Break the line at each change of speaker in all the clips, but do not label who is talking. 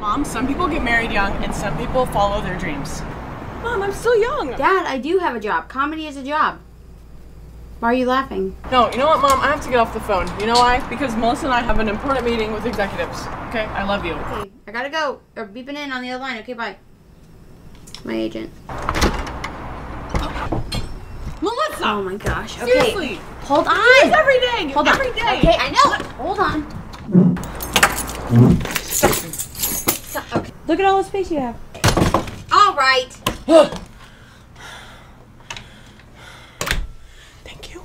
Mom, some people get married young and some people follow their dreams. Mom, I'm still young.
Dad, I do have a job. Comedy is a job. Why are you laughing?
No, you know what, Mom? I have to get off the phone. You know why? Because Melissa and I have an important meeting with executives. Okay, I love you.
Okay, I gotta go. Or beeping in on the other line. Okay, bye. My agent.
Melissa!
Oh my gosh. Okay.
Seriously!
Hold on.
It's every day!
Hold on.
every day!
Okay, I know. Hold on. So- okay.
Look at all the space you have.
All right.
Thank you.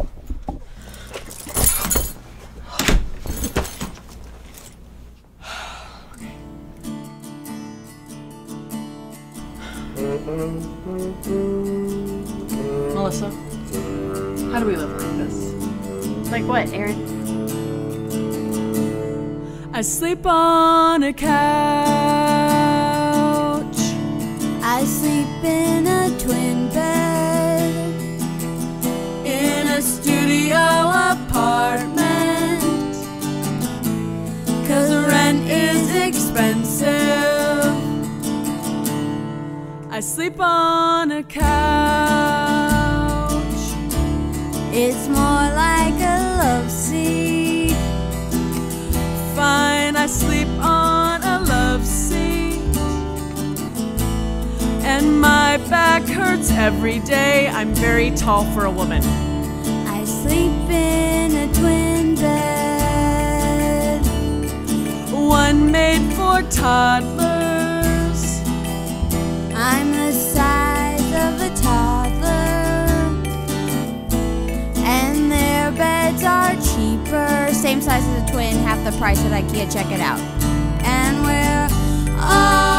Melissa, how do we live like this?
Like what, Erin?
I sleep on a couch.
I sleep
on a couch.
It's more like a love seat.
Fine, I sleep on a love seat. And my back hurts every day. I'm very tall for a woman.
I sleep in a twin bed.
One made for toddlers.
Twin, half the price at IKEA. Check it out. And we're almost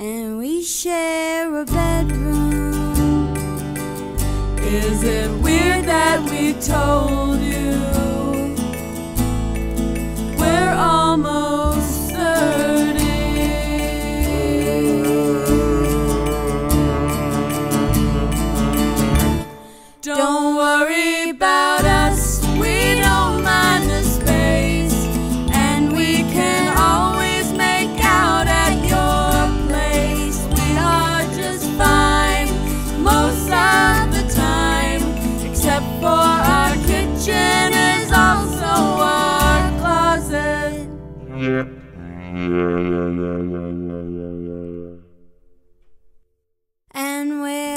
And we share a bedroom.
Is it weird that we told you And
we're